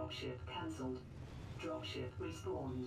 Dropship cancelled. Dropship respawned.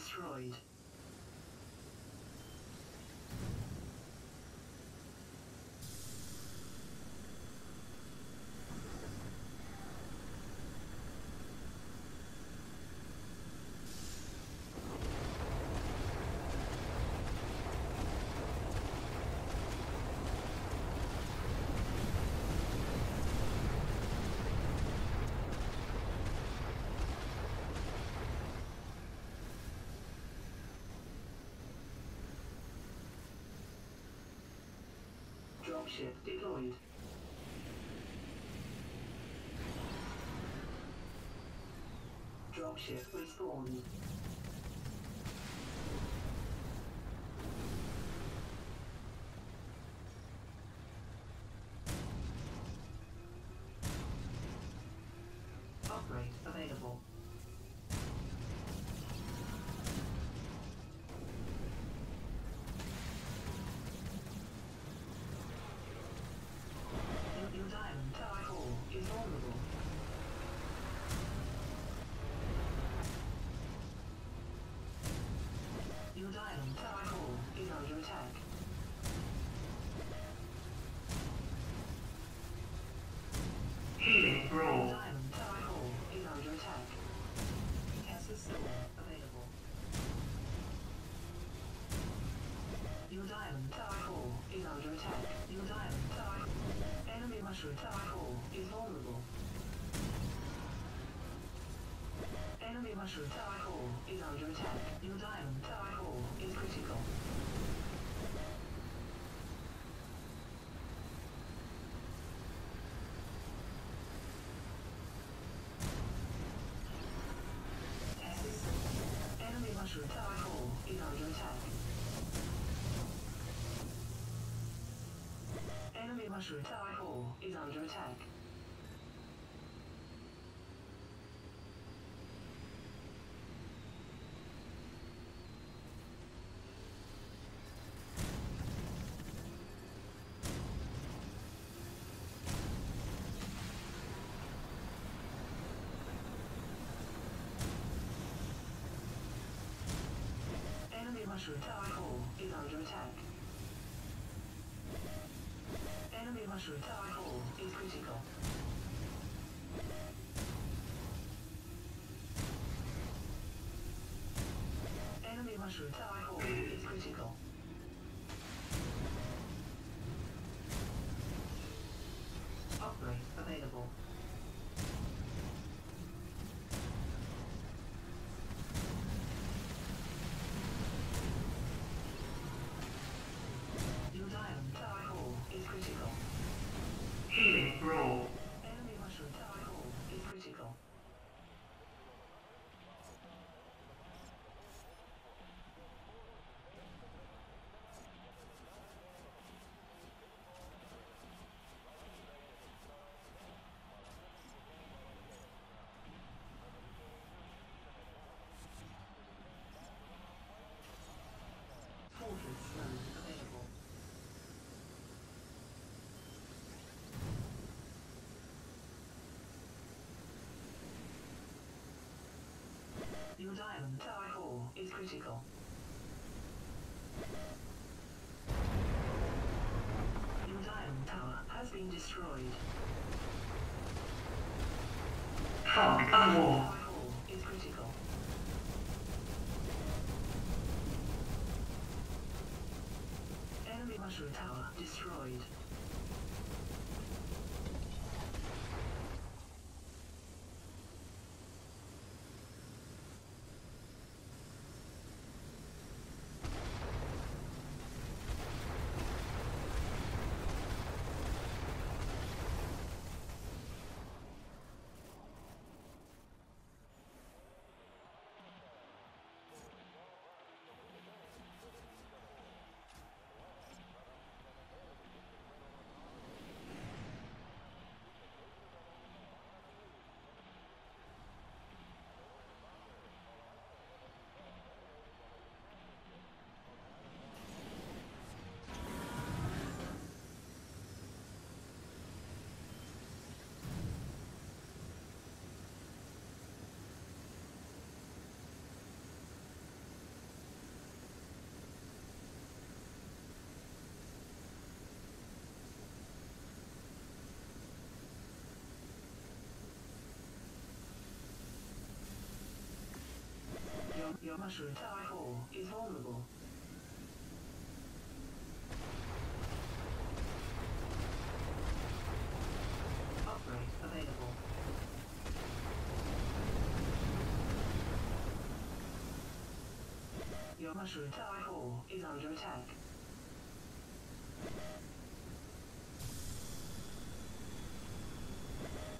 tower destroyed. Dropship deployed. Dropship respawned. Core is under attack. Healing core is under attack. Your core is under attack. Tower enemy mushroom tower core is vulnerable. Enemy mushroom tower is under attack. Your diamond tower is critical. Mushroom tower core is under attack. Enemy mushroom tower core is under attack. Enemy mushroom tower core is critical. Enemy mushroom tower core is critical. Upgrade available. Your diamond tower core is critical. Healing brawl. Enemy mushroom tower core is critical. Is critical. Tower has been destroyed. Of war. Is critical. Enemy mushroom tower destroyed. Your, your mushroom tower core is vulnerable. Upgrade available. Your mushroom tower core is under attack.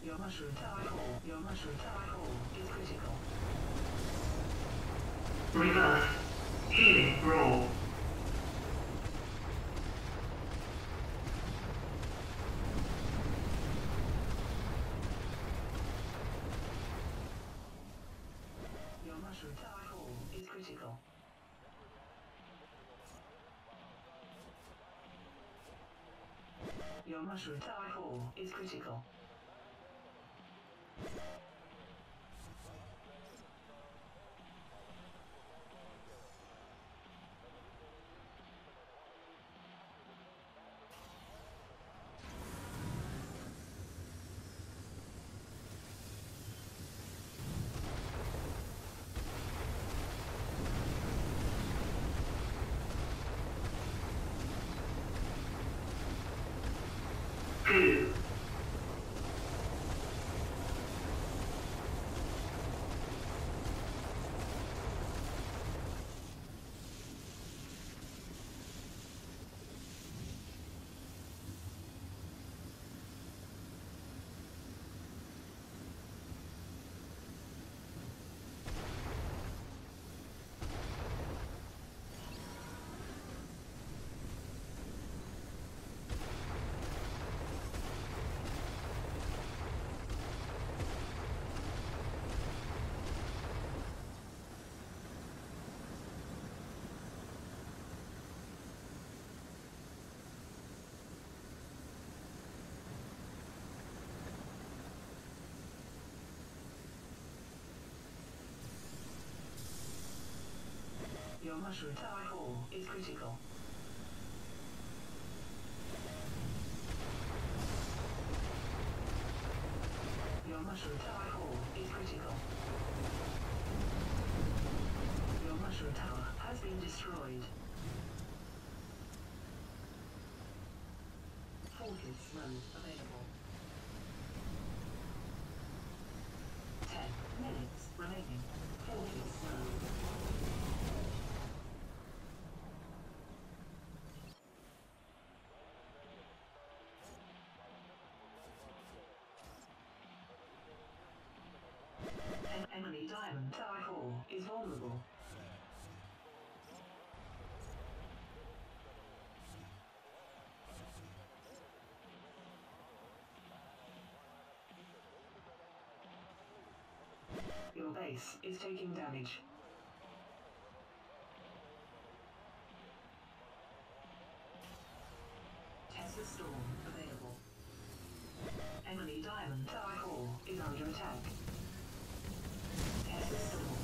Your mushroom tower core, your mushroom tower core is critical. Reverse. Healing roll. Your mushroom tower core is critical. Your mushroom tower core is critical. Your mushroom core is critical. Your mushroom core is critical. Your mushroom tower has been destroyed. Focus mode available. Vulnerable. Your base is taking damage. Tesla Storm available. Enemy diamond tower core is under attack. Tesla Storm.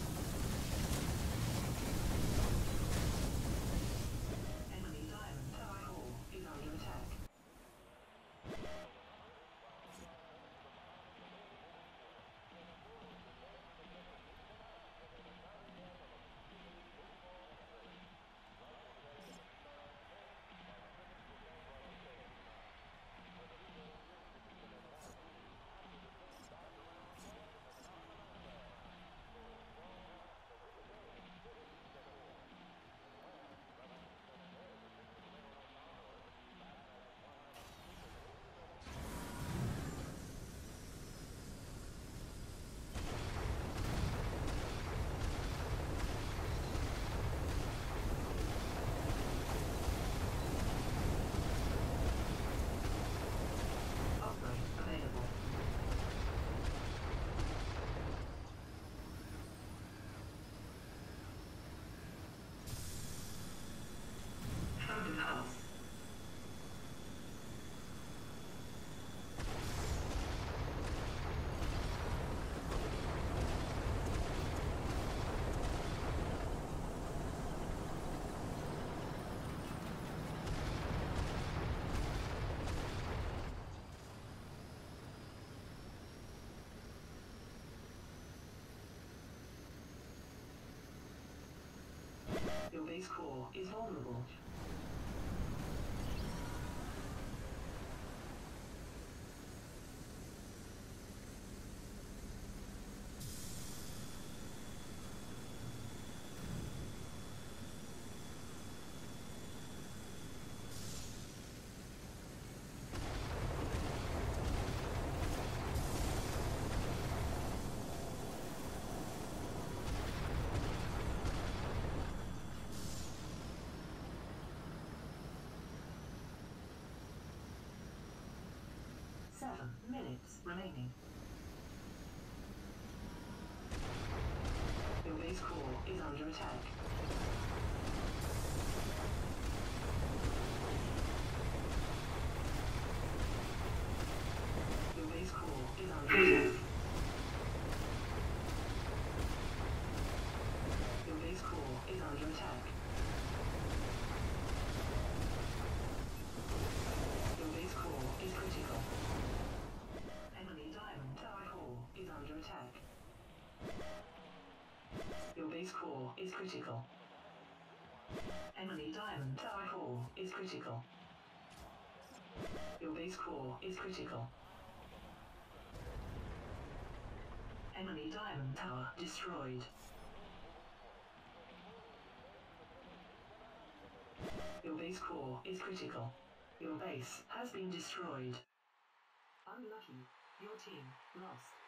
Your base core is vulnerable. Minutes remaining. Your base core is under attack. Your base core is under Vision. attack. Your base core is under attack. Your base core is critical. Enemy diamond tower core is under attack. Your core is critical. Enemy diamond tower core is critical. Your base core is critical. Enemy diamond tower destroyed. Your base core is critical. Your base has been destroyed. Unlucky. Your team lost.